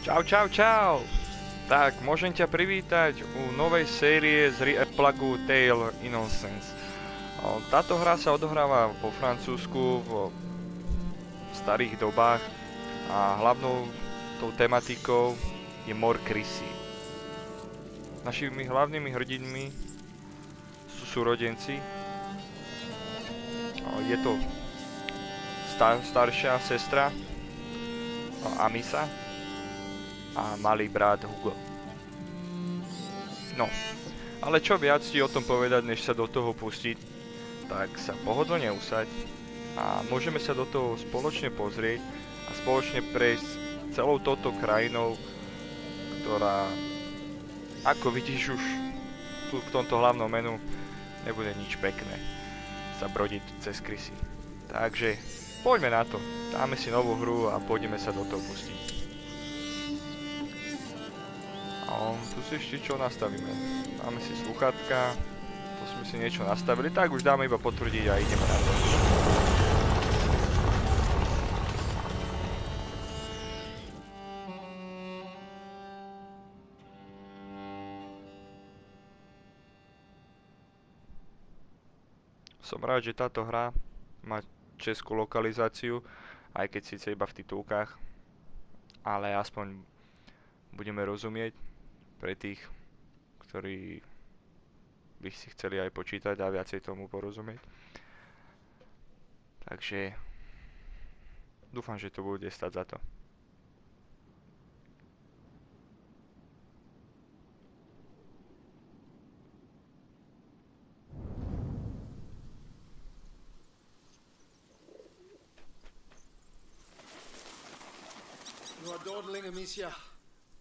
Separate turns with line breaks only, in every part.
Čau, čau, čau! Tak, môžem ťa privítať u novej série z Replagu Tale Innocence. Táto hra sa odohráva po Francúzsku v starých dobách a hlavnou tou tematikou je mor krysy. Našimi hlavnými hrdinmi sú súrodenci. Je to star staršia sestra Amisa a malý brat Hugo. No, ale čo viac ti o tom povedať, než sa do toho pustiť, tak sa pohodlne usaď a môžeme sa do toho spoločne pozrieť a spoločne prejsť celou touto krajinou, ktorá, ako vidíš už tu v tomto hlavnom menu, nebude nič pekné sa brodiť cez krysy. Takže poďme na to, dáme si novú hru a pôjdeme sa do toho pustiť. No, tu si ešte čo nastavíme. Máme si sluchatka, to sme si niečo nastavili, tak už dáme iba potvrdiť a ideme na to. Som rád, že táto hra má českú lokalizáciu, aj keď síce iba v titulkách, ale aspoň budeme rozumieť pre tých, ktorí by si chceli aj počítať a viacej tomu porozumieť. Takže dúfam, že to bude stať za to.
You.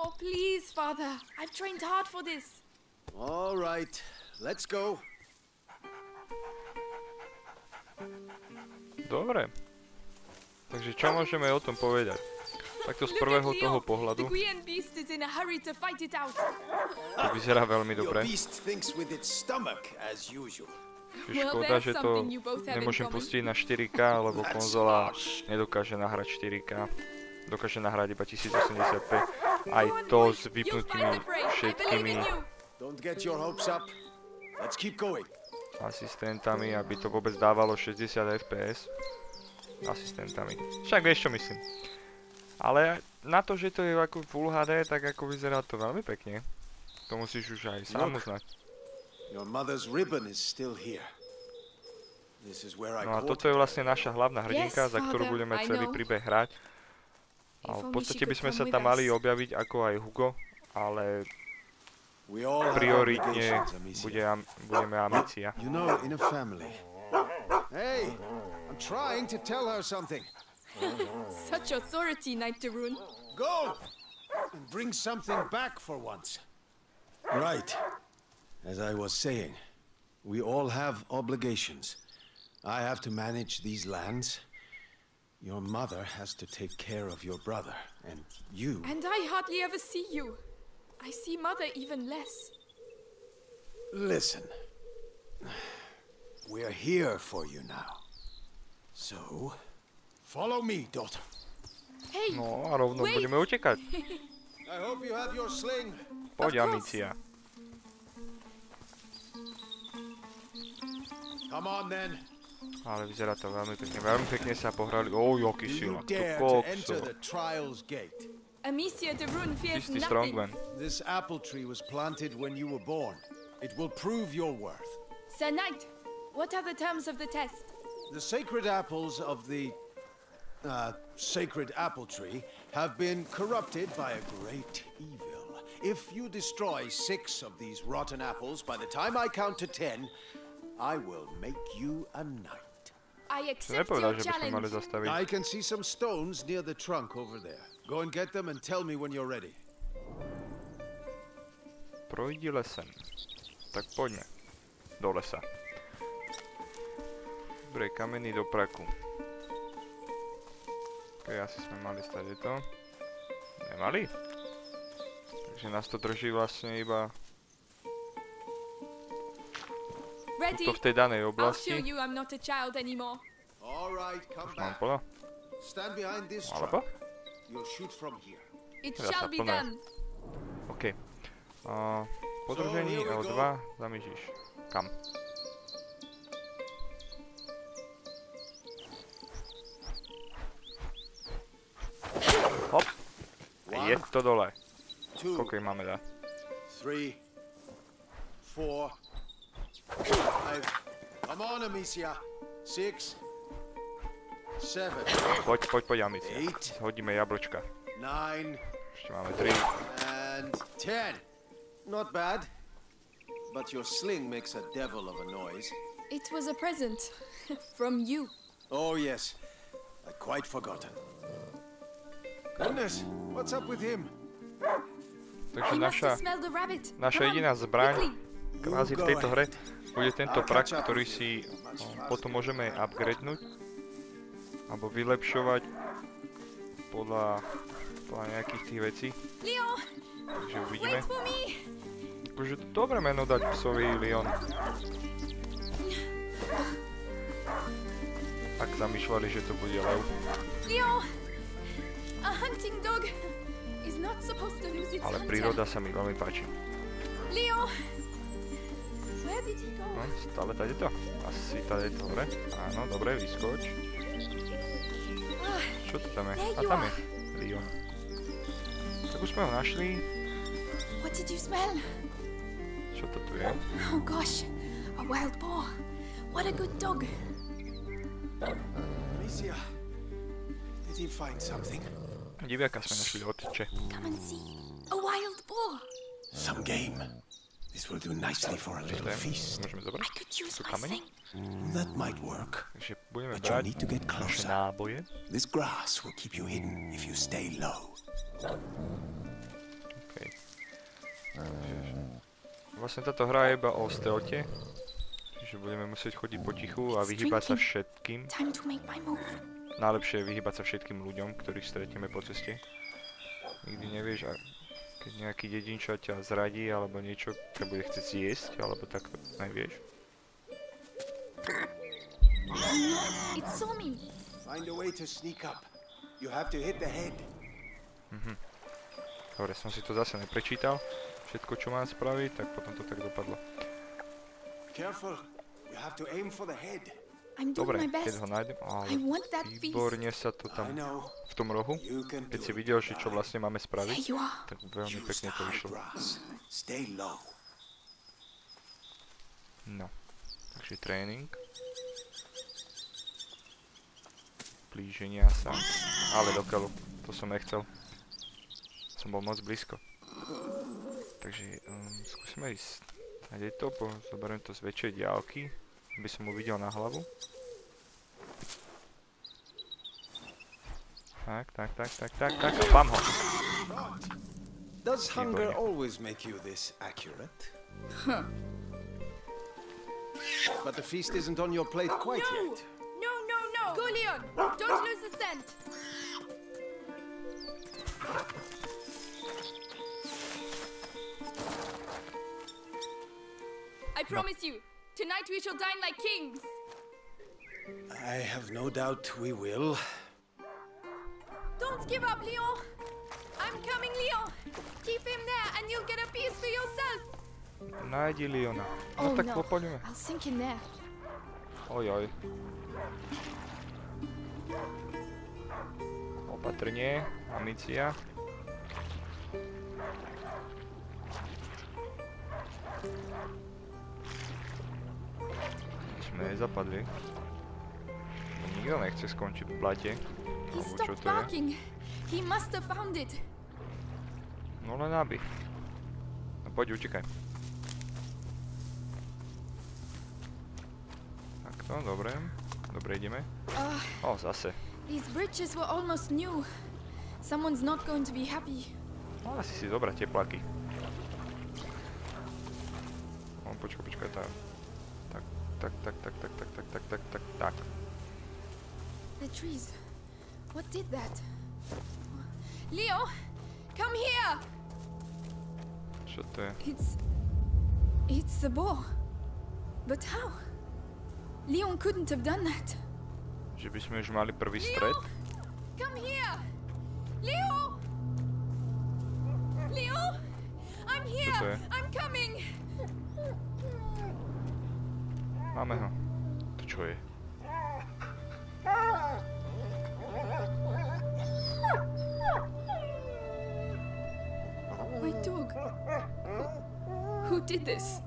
Oh, please, Father. I've trained hard for this.
All right. Let's go.
Dobre. Takže čo môžeme o tom povedať? Takto z prvého toho pohľadu. To vyzerá veľmi dobre. Je škoda, že to nemôžem pustiť na 4K, lebo konzola nedokáže nahrať 4K. Dokáže nahrať iba 1080p aj to s vypnutými všetkými asistentami, aby to vôbec dávalo 60 fps asistentami. Však vieš čo myslím. Ale na to, že to je ako Full HD, tak ako vyzerá to veľmi pekne. To musíš už aj sám uznať. No a toto je vlastne naša hlavná hrdinka, za ktorú budeme celý príbeh hrať. A v podstate by sme sa tam mali objaviť ako aj Hugo, ale prioritne bude, budeme Amicia. You know, in a family.
Hey, I'm trying to tell her something.
Such authority, Knight Darun.
Go! And bring something back for once. Right. As I was saying, we all have obligations. I have to manage these lands. Your mother has to take care of your brother, and you...
And I hardly ever see you. I see mother even less.
Listen. We're here for you now. So, follow me, daughter.
Hey,
no, a rovno wait. budeme utekať.
I hope you have your sling.
Poď, Amicia.
Come on then.
Ale vyzerá to veľmi pekne. Veľmi pekne sa pohrali. Ó, oh, jaký silná. To kokso.
Amicia de Rune fears
Čistý strongman.
This apple tree was planted when you were born. It will prove your worth.
Sir Knight, what are the terms of the test?
The sacred apples of the uh, sacred apple tree have been corrupted by a great evil. If you destroy six of these rotten apples by the time I count to ten, I will make you a knight.
I accept your challenge.
I can see some stones near the trunk over there. Go and get them and tell me when you're ready.
Projdi lesem. Tak poďme. Do lesa. Dobre, kamenný do praku. Ok, asi sme mali stať to. Nemali? Takže nás to drží vlastne iba
Ready?
tuto v tej danej
I'll show
oblasti.
you I'm not a child anymore.
All right, come
Už mám
back.
pola?
Stand behind this
Alebo?
truck. You'll shoot from here.
It
Teraz
shall
sa
be
plné.
done.
OK. Uh, podržení
here we
L2
go.
zamieříš. Kam? Hop. A je
One,
to dole.
two,
Koľko ich máme dať?
three, four, five. Come on, Amicia. Six, seven,
Poď, poď, poď, Amicia.
eight,
Hodíme jablčka.
nine,
Ešte máme 3.
and ten. Not bad. But your sling makes a devil of a noise.
It was a present from you.
Oh, yes. I'd quite forgotten. Goodness, what's up with him?
Takže
He must
naša,
have smelled the rabbit.
naša
Come on,
jediná zbraň
quickly.
Kvázi v tejto hre bude tento prak, ktorý si
faster.
potom môžeme upgradenúť alebo vylepšovať podľa, podľa nejakých tých vecí. Takže uvidíme. Akože dobré meno dať psovi Leon. Ak zamýšľali, že to bude lev.
Leo, a hunting dog is not supposed to lose its
Ale príroda sa mi veľmi páči.
Leo,
No, stále tady to. Asi tady to hore. Áno, dobre, vyskoč. Čo to tam je? A
you
tam je Leon. Tak už sme ho našli.
what did you smell?
Čo to tu je?
Oh gosh, a wild boar. What a good dog.
Amicia, did he find something?
Diviaka sme našli odče.
Come and see. A wild boar.
Some game. This will do nicely for a little feast.
Môžeme
I
zobrať?
could use
Sú
my
kamene?
sling.
That might work.
Takže budeme
But you
brať
need to get closer.
náboje.
This grass will keep you hidden if you stay low.
Okay. Vlastne táto hra je iba o stelte. Čiže budeme musieť chodiť potichu a vyhybať sa všetkým.
Time to make my move.
Najlepšie je vyhybať sa všetkým ľuďom, ktorých stretneme po ceste. Nikdy nevieš, a keď nejaký dedinča ťa zradí alebo niečo ťa bude chcieť zjesť, alebo tak nevieš.
It saw me.
Find a way to sneak up. You have to hit the head.
Dobre, som si to zase neprečítal. Všetko, čo mám spraviť, tak potom to tak dopadlo.
Careful. You have to aim for the head.
Dobre, keď ho nájdem, ale výborne sa to tam v tom rohu, keď si videl, že čo vlastne máme spraviť, tak veľmi pekne to vyšlo. No, takže tréning. Blíženia sa. Ale do keľu, to som nechcel. Som bol moc blízko. Takže um, skúsime ísť tady to, zoberiem to z väčšej diálky, aby som mu videl na hlavu. Tak, tak, tak, tak, tak, tak, a bam ho.
Does hunger always make you this accurate? But the feast isn't on your plate quite
No!
yet.
No, no, no! Go, Leon! Don't lose the scent! I promise you, tonight we shall dine like kings!
I have no doubt we will.
Don't give up, Leon! I'm coming, Leon! Keep him there and you'll get a piece for yourself!
Nájdi Leona.
Oh,
No tak
no.
poďme.
I'll sink in there.
Ojoj. Opatrne, amícia. Sme nezapadli. Nikto nechce skončiť v blate. Alebo čo to je? No len aby. No poď, utekaj. Takto, dobre. Dobre, ideme. O, zase.
these bridges were almost new. Someone's not going to be happy.
No, asi si dobrá tepláky. O, počkaj, počkaj, tá. Tak, tak, tak, tak, tak, tak, tak, tak, tak, tak, tak.
The trees. What did that? Leo, come here.
Čo to?
It's. It's the boar. But how? Leon couldn't have done that.
Že by sme už mali prvý stret?
Come here! Leo! Leo! I'm here! I'm coming!
Máme ho. To čo je?
My dog. Who did this?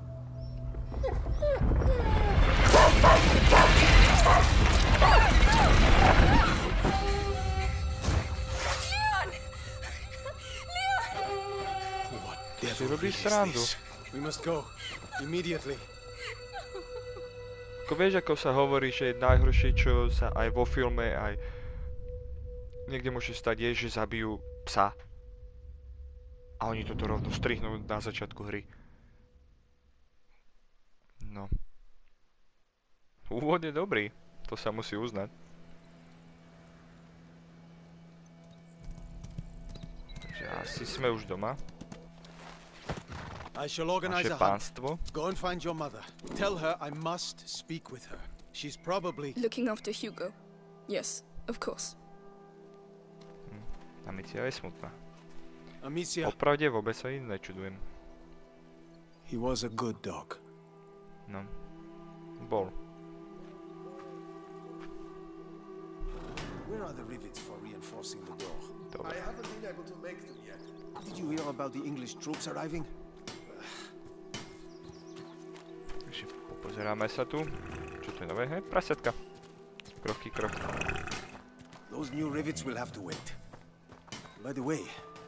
Leon! Leon!
What
Si
devil
robíš
is
srandu.
this? We must go. Immediately.
Ako vieš, ako sa hovorí, že najhoršie, čo sa aj vo filme, aj niekde môže stať, je, že zabijú psa. A oni toto rovno strihnú na začiatku hry. No. Úvod je dobrý, to sa musí uznať. Takže asi sme už doma.
I shall organize a hunt. Go and find your mother. Tell her I must speak with her. She's probably.
Looking after Hugo. Yes, of course. Hmm.
Amicia je smutná.
Amicia,
Opravde vôbec sa im nečudujem.
he was a good dog.
No. Bol.
Where are the rivets for reinforcing the door?
Dobre.
haven't been able to make them yet. Did you hear about the English troops arriving?
Takže popozeráme sa tu. Čo to je nové? Hej, prasetka. Kroky, kroky.
Those new rivets will have to wait. By the way,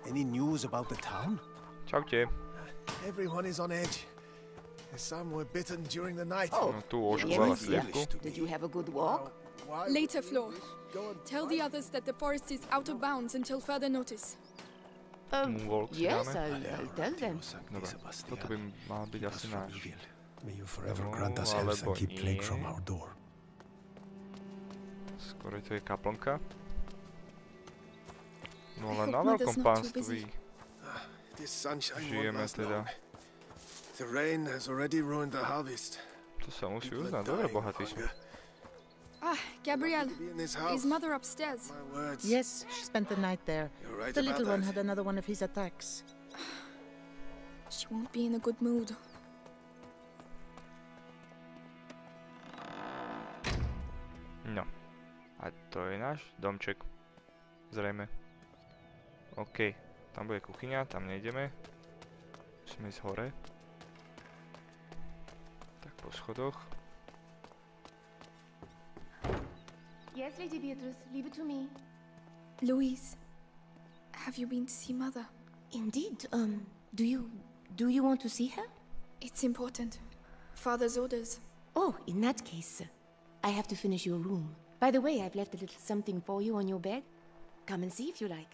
any news about the town?
Čaute.
Everyone is on edge. Some were bitten during the night.
Oh,
No
Yes.
veľa
English
sliepku.
to
Did you have a good walk?
Why
Later, Flo.
go and
Tell the others that the forest is out of bounds until further notice.
Um, yes. I'll, I'll tell them.
Dobre, toto by mal byť asi náš.
May you forever
No,
grant us health and keep plague from our door.
Skoro to je kaplnka. No
I
ale
hope
na
Mother's
veľkom pánství.
This sunshine won't
Žijeme
last
teda.
long. The rain has already ruined the harvest.
To sa musí
People are
uznať. Dobre,
dying of
bohatí sú.
Ah, Gabrielle.
To be in this
Is mother upstairs?
Yes, she spent the night there.
Right
The
about
little one had another one of his attacks.
She won't be in a good mood.
No. A to je náš domček. Zrejme. OK. Tam bude kuchyňa, tam nejdeme. Musíme ísť hore. Tak po schodoch.
Yes, Lady Beatrice, leave it to me.
Louise, have you been to see mother?
Indeed. Um, do you do you want to see her?
It's important. Father's orders.
Oh, in that case, uh, I have to finish your room. By the way, I've left a little something for you on your bed. Come and see if you like.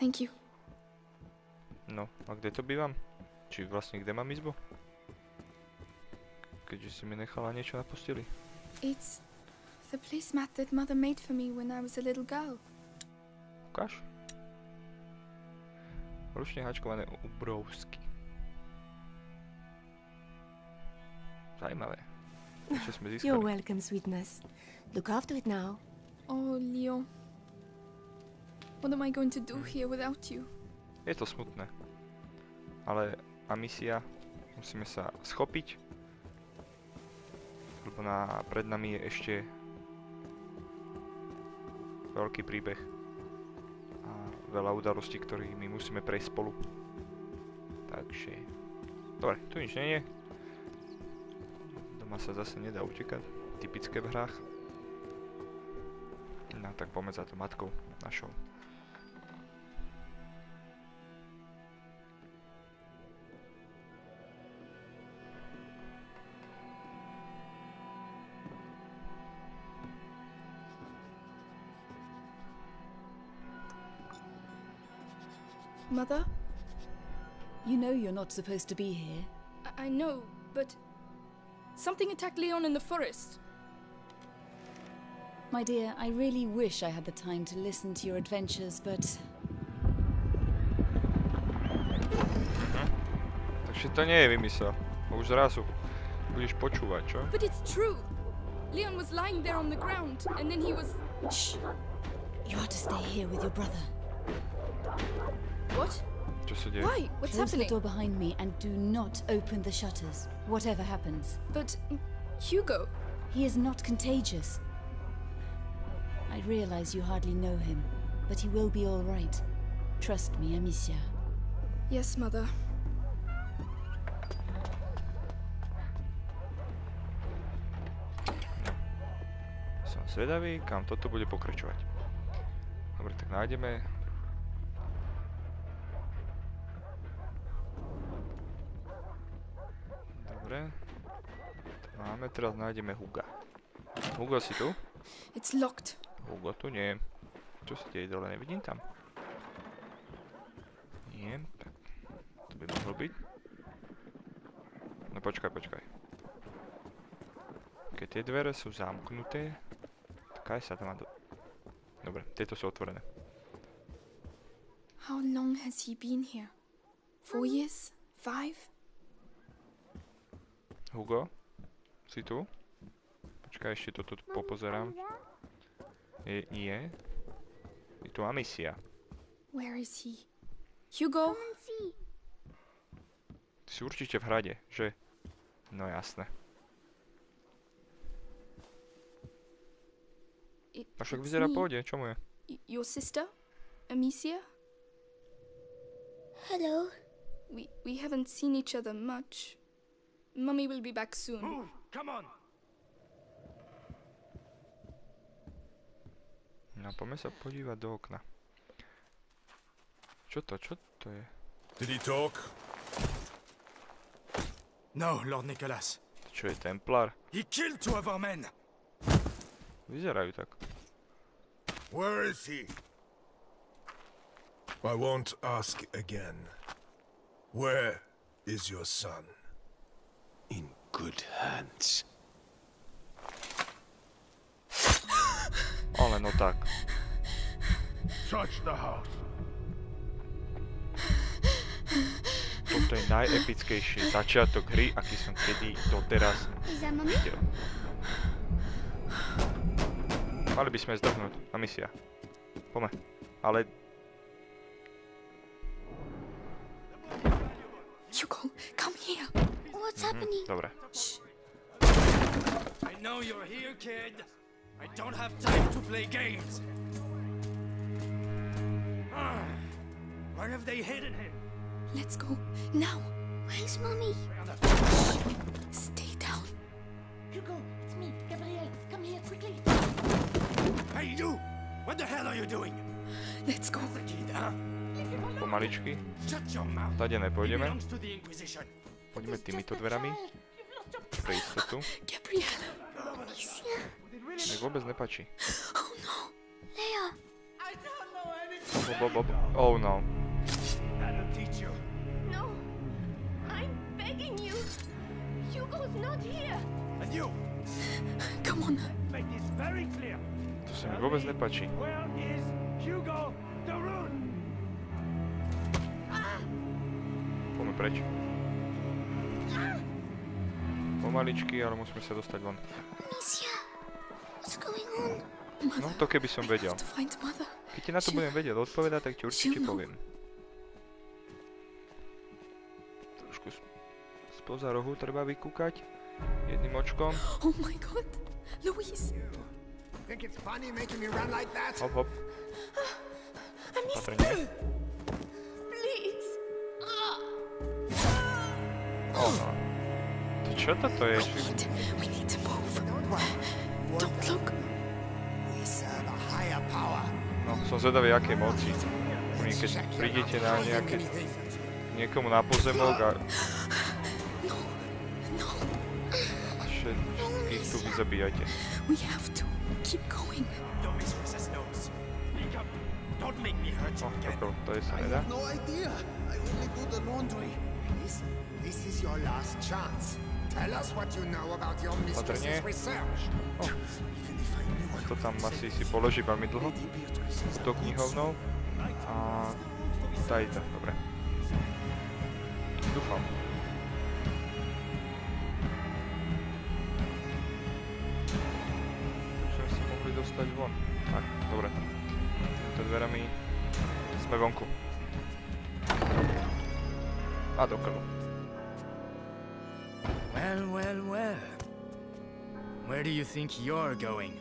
Thank you.
No, a kde to bývam? Či vlastne kde mám izbu? Keďže si mi nechala niečo na posteli.
It's the placemat that mother made for me when I was a little girl.
Ukáž? Ručne hačkované ubrovsky. Zajímavé. Čo sme
You're
získali?
welcome, sweetness. Look after it now.
Oh, Leo. What am I going to do here without you?
Je to smutné. Ale a misia, musíme sa schopiť. Lebo na, pred nami je ešte veľký príbeh. A veľa udalostí, ktorými musíme prejsť spolu. Takže... Dobre, tu nič nie je. Doma sa zase nedá utekať. Typické v hrách. No tak poďme za to matkou našou.
Mother?
You know you're not supposed to be here.
I, I know, but something attacked Leon in the forest.
My dear, I really wish I had the time to listen to your adventures, but mm-hmm.
Takže to nie je vymysel. Už zrazu budeš počúvať, čo?
But it's true. Leon was lying there on the ground, and then he was.
shh. You are to stay here with your brother.
What?
Čo sa deje?
Why? What's
Close the door behind me and do not open the shutters, whatever happens.
But mm, Hugo.
He is not contagious. I realize you hardly know him, but he will be all right. Trust me, Amicia.
Yes, Mother.
Som zvedavý, kam toto bude pokračovať. Dobre, tak nájdeme... Máme, teraz nájdeme Huga. Hugo, si tu?
It's locked.
Hugo tu nie. Čo sa deje dole? Nevidím tam. Nie, tak to by mohlo byť. No počkaj, počkaj. Keď tie dvere sú zamknuté, tak aj sa tam má do... Dobre, tieto sú otvorené.
How long has he been here? Four years? Five?
Hugo? Si tu? Počkaj, ešte to tu popozerám. Je, nie. Je tu Amicia.
Where is he? Hugo?
Ty si určite v hrade, že? No jasné. A však vyzerá pohode, čo mu je?
Your sister? Amicia?
Hello.
We, we haven't seen each other much. Mummy will be back soon.
No poďme sa podívať do okna. Čo to, čo to je?
Did he talk?
No, Lord Nicholas.
Čo je Templar?
He killed two of our men.
Vyzerajú tak.
Where is he? I won't ask again. Where is your son?
Good hands.
Ale no tak.
Search the house.
Toto je najepickejší začiatok hry, aký som kedy doteraz videl. Mali by sme zdrhnúť. A misia. Poďme. Ale
Hugo.
What's
Mhm,
happening?
dobre.
I know you're here, kid. I don't have time to play games. Ah, Where have they hidden him?
Let's go. Now.
Where's mommy?
Stay down.
Hugo, it's me, Gabrielle. Come here quickly.
Hey, you! What the hell are you doing?
Let's go.
The kid, huh?
Pomaličky.
Shut your mouth.
Tade nepôjdeme. Poďme týmito dverami. Pre istotu.
Gabrielle.
Amicia.
Mne vôbec nepáči.
Oh no.
Leia.
Bob, bob, bob. Oh no.
That'll teach you.
No. I'm begging you. Hugo's not here.
And you,
Come on.
make this very clear.
To sa mi vôbec nepáči.
Where is Hugo the Rune?
Poďme preč. Pomaličky, ale musíme sa dostať von. No to keby som vedel. Keď ti na to budem vedieť odpovedať, tak ti určite poviem. Trošku spoza rohu treba vykúkať. Jedným očkom.
Oh my god. Louise.
Think it's funny a higher power.
No, som zvedavý, aké moci. Oni keď prídete na nejaké, niekomu na pozemok a
No. No.
všetkých tu vyzabíjate.
We have to keep going.
Your mistress's notes. Up. Don't Don't make me hurt you
Oh,
again.
dobro, to je sa
I
nedá.
have no idea. I only do the laundry.
Listen, this is your last chance. Tell us what you know about your mistress's
Opatrne.
research.
Even if I knew I
To tam asi si položí veľmi dlho. To knihovnou. A tajta, dobre. Dúfam. Už sme sa mohli dostať von. Tak, dobre. Týmto dverami sme vonku. A do krvu.
Well, well, well. Where do you think you're going?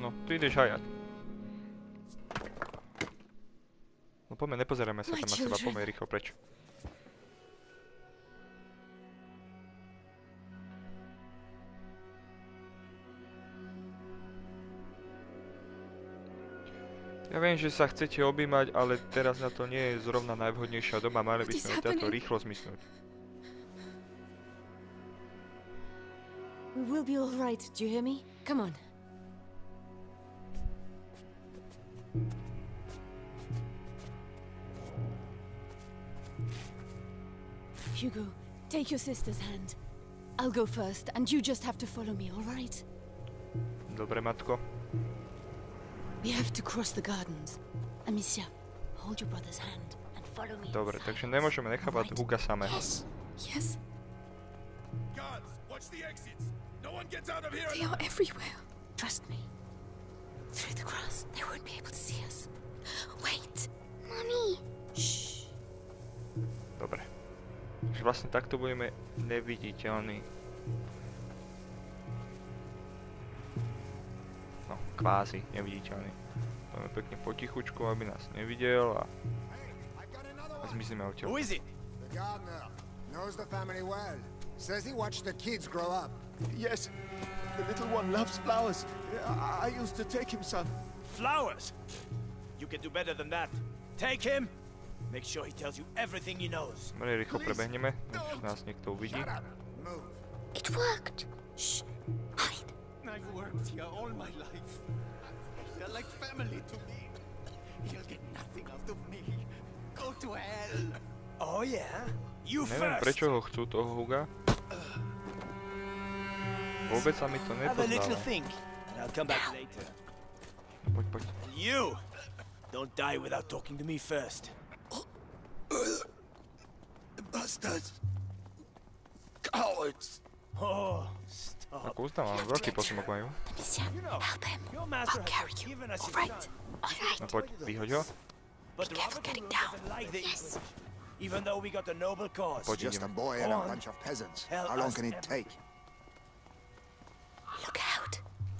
No, ty ideš hajať. No poďme, nepozeráme sa
My
tam na seba, poďme rýchlo preč. Ja viem, že sa chcete objímať, ale teraz na to nie je zrovna najvhodnejšia doba, mali by sme odtiaľto rýchlo zmiznúť.
We will be all right, do you hear me? Come on. Hugo, take your sister's hand. I'll go first, and you just have to follow me, all right?
Dobre, matko.
We have to cross the gardens. Amicia, hold your brother's hand and follow me.
Dobre,
in
takže
silence,
nemôžeme nechávať
all right?
Huga samého.
Yes. Yes.
Guards, watch the exits. No one gets out of here
They are everywhere.
Trust me. Through the grass, they won't be able to see us.
Wait. Mommy.
Shh.
Dobre. Takže vlastne takto budeme neviditeľní. No, kvázi neviditeľní. Budeme pekne potichučku, aby nás nevidel a, a zmizneme odtiaľ.
Who is it?
The gardener knows the family well. Says he watched the kids grow up.
Yes, the little one loves flowers. I, I used to take him some.
Flowers! You can do better than that. Take him. Make sure he tells you everything he knows.
Dobre, rýchlo prebehneme, než nás niekto uvidí.
Shut up. Move.
It worked. Shh. Hide.
I've worked here all my life. They're like family to me. You'll get nothing out of me. Go to hell.
Oh yeah? You
Neviem,
first.
prečo ho chcú toho Huga. Vôbec sa mi to
Have a little
nepozdáva.
think, and I'll come back later.
Poď, poď.
And you! Don't die without talking to me first.
Bastards. Cowards.
Oh, stop.
Ako uznávam, veľký posunok majú.
Amicia,
You know,
help him.
your master
I'll carry
has
you.
given us
All
his
right.
son.
All right.
No poď, vyhoď ho.
But
Be careful
Robert
getting
Louis
down.
doesn't like the
Yes.
English, even though we got a noble cause.
Poď,
Just a
ideme.
boy and
Go
a
on.
bunch of peasants.
Tell
How long
us
can it
everything.
take?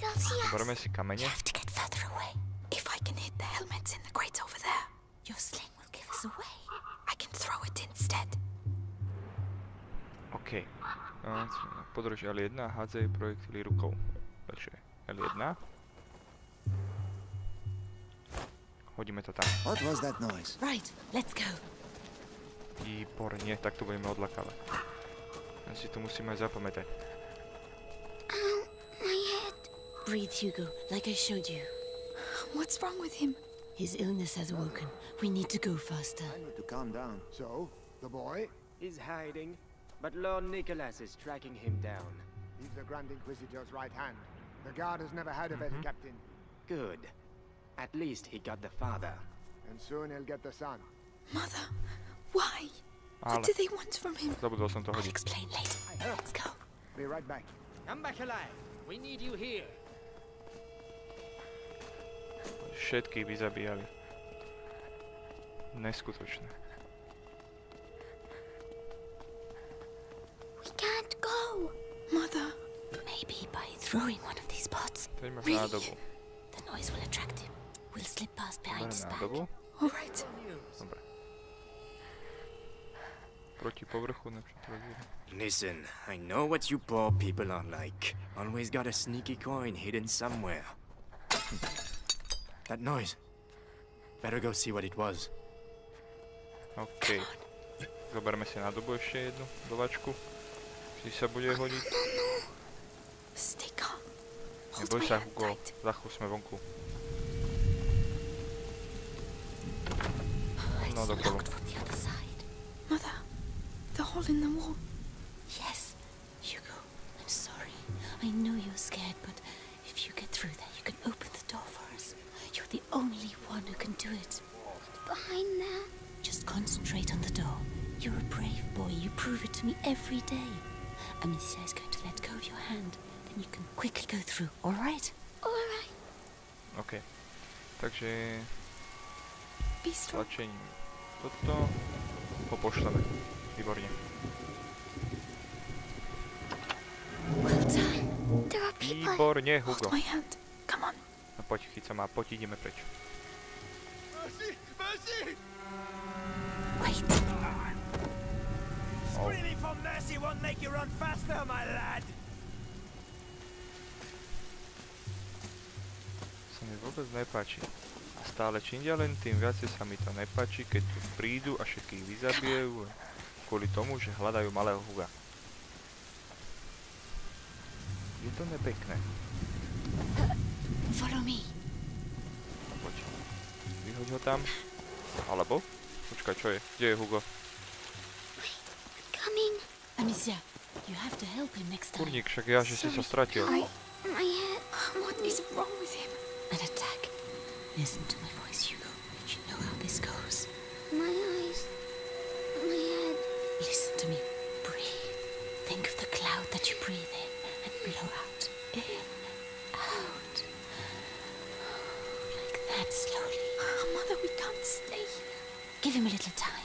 Zoberme si kamene.
You have to get further away. If I can hit the helmets in the crates over there, your sling will give us away. I can throw it instead.
OK. No, Podrž L1 a hádzaj projektily rukou. Takže L1. Hodíme to tam.
What was that noise?
Right, let's go.
Výborne, tak to budeme odlakávať. Len si to musíme aj zapamätať.
My.
Breathe, Hugo, like I showed you.
What's wrong with him?
His illness has awoken. We need to go faster.
I need to calm down.
So, the boy?
He's hiding, but Lord Nicholas is tracking him down.
He's the Grand Inquisitor's right hand. The guard has never heard of it, mm-hmm. Captain.
Good. At least he got the father.
And soon he'll get the son.
Mother, why?
Ale
What do they want from him?
zabudol som to
I'll
hodiť.
explain later. Let's go.
Be right back.
Come back alive. We need you here.
Všetkých vyzabíjali. Neskutočné.
We can't go. Mother. Maybe by throwing one of these pots.
Teď máš
Really?
nádobu.
The noise will attract him. We'll slip past behind
Dobre,
his back.
nádobu.
All right.
Dobre. Proti povrchu nepřetvrdili.
Listen, I know what you poor people are like. Always got a sneaky coin hidden somewhere. That noise. Better go see what it was.
OK. Zoberme si nádobu ešte jednu, dovačku. Vždy sa bude hodiť. Neboj sa, Hugo. Za chvíľu sme vonku.
Oh, no, dokolu.
Mother, the hole in the wall.
Yes, Hugo, I'm sorry. I know you're scared, but do it.
What's Behind there.
Just concentrate on the door. You're a brave boy. You prove it to me every day. Amicia is going to let go of your hand. Then you can quickly go through, all right?
All right.
OK. Takže
Be strong.
tlačením toto ho pošleme. Výborne.
Well done.
There are people.
Výborne, Hugo.
Hold my hand. Come on.
No poď, chyť sa ma, poď ideme preč.
Mercy! Mercy!
Wait.
Screaming for mercy won't make you run faster, my lad!
Sa mi vôbec nepáči. A stále čím ďalej, tým viacej sa mi to nepáči, keď tu prídu a všetkých vyzabijú kvôli tomu, že hľadajú malého Huga. Je to nepekné.
Follow me.
No poď. Vyhoď ho tam. Alebo? Počkaj, čo je? Kde je Hugo?
Coming.
Amicia, you have to help him next time.
Kurník, však ja, že si sa stratil.
I. My head.
What is wrong with him?
An attack. Listen to my voice, Hugo. You know how this goes.
My eyes. My
Like slowly.
Oh, Mother, we can't stay here.
Give him a little time.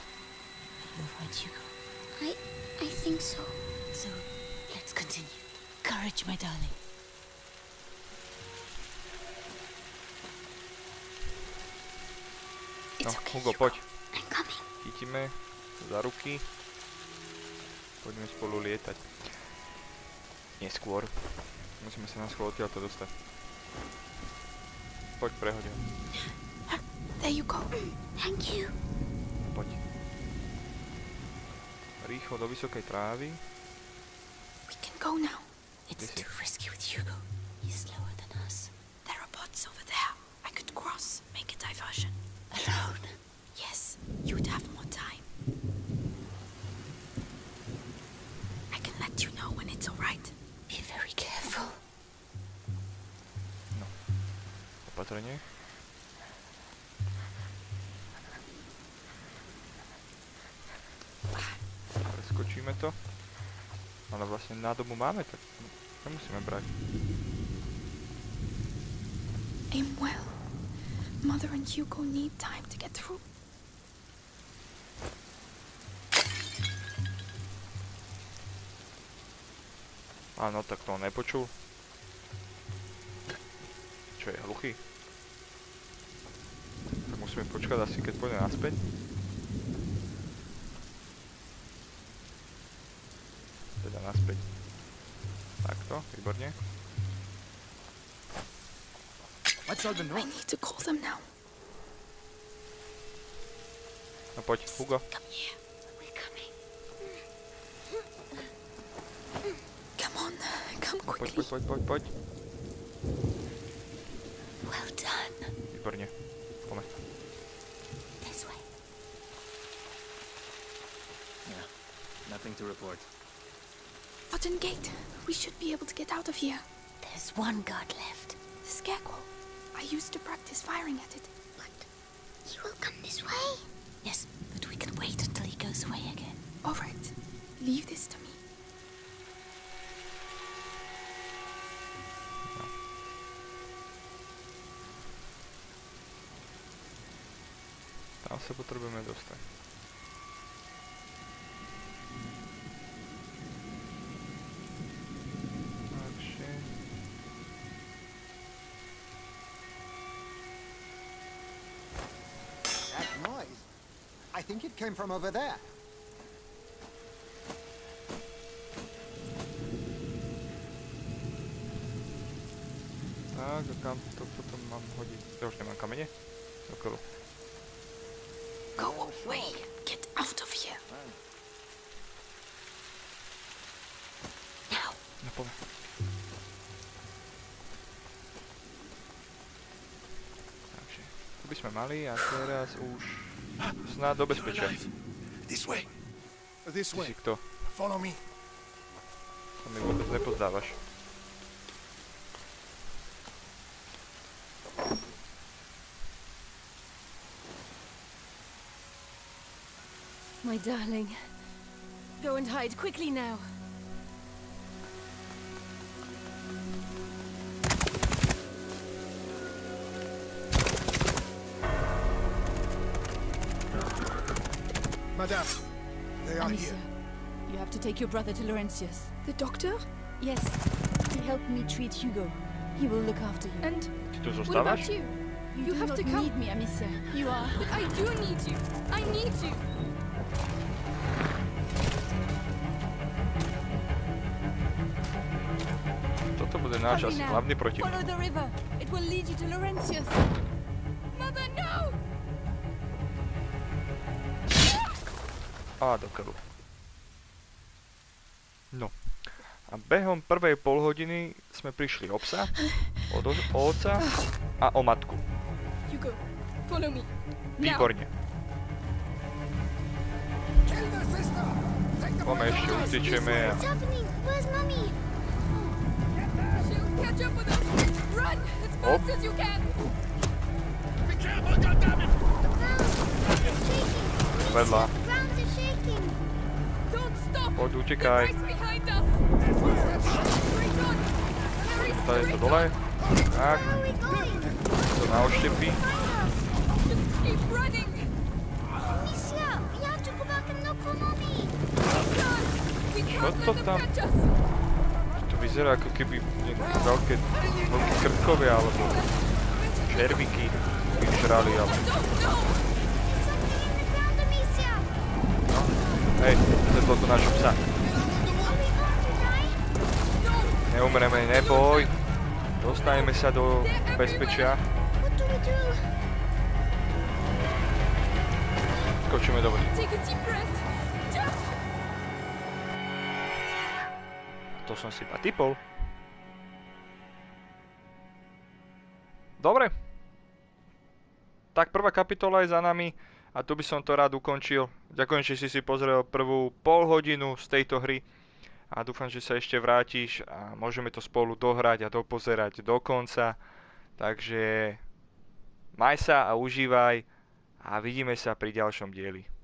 Are you alright, Hugo?
I. I think so.
So, let's continue. Courage, my darling.
No,
It's okay,
Hugo, poď.
I'm coming.
Chytíme za ruky. Poďme spolu lietať. Neskôr. Musíme sa náskôr odtiaľto dostať. Poď, prehoď ho.
There you go.
Thank you.
Poď. Rýchlo do vysokej trávy.
We can go now.
It's too risky with Hugo. He's slower
Opatrne. Preskočíme to. Ale vlastne nádobu máme, tak nemusíme brať.
Aim well. Mother and Hugo need time to get through.
Áno, tak to on nepočul. Čo je, hluchý? Musíme počkať asi, keď pôjde naspäť. Teda naspäť. Takto, výborne.
What's all the
I need to call them now.
No poď, Hugo.
Come here.
We're coming.
Come on. Come
Poď,
quickly.
poď, poď, poď, poď.
Well done.
Výborne. Poďme.
Nothing to report.
Button gate. We should be able to get out of here.
There's one guard left.
The scarecrow. I used to practice firing at it.
But he will come this way.
Yes, but we can wait until he goes away again.
Alright. Leave this to me.
Tam sa potrebujeme dostať.
Came from over there.
Tak, kam to potom mám hodiť? Ja už nemám kamene? Okolo.
Go away. Get out of here.
Now.
No poďme. Takže, tu by sme mali a teraz už Snáď do bezpečia.
This way. This
Ty
way.
si kto?
Follow me.
Sa mi vôbec nepozdávaš.
My darling. Go and hide quickly now.
Madame, they are
Amicia,
here.
you have to take your brother to Laurentius.
The doctor?
Yes, he helped me treat Hugo. He will look after you.
And what about you?
You,
You
do
have
not
to come.
need me, Amicia. You are.
But I do need you. I need you.
Toto bude náš
Hurry
asi
now.
hlavný protivník.
Follow the river. It will lead you to Laurentius.
Á, do krvu. No. A behom prvej polhodiny sme prišli o psa, o, do, o oca a o matku.
Hugo, follow me.
Výborne. Máme ešte utečeme a
What's happening?
Poď, utekaj. Tady to dole. Tak, to na oštepy. Čo to tam? To vyzerá ako keby nejaké veľké veľké krtkovia alebo červíky vyžrali, ale
Amicia.
hej, zjedlo to nášho psa. Neumreme, neboj. Dostaneme sa do bezpečia.
Do do?
Skočíme do vody. To som si iba typol. Dobre. Tak prvá kapitola je za nami a tu by som to rád ukončil. Ďakujem, že si si pozrel prvú pol hodinu z tejto hry a dúfam, že sa ešte vrátiš a môžeme to spolu dohrať a dopozerať do konca. Takže maj sa a užívaj a vidíme sa pri ďalšom dieli.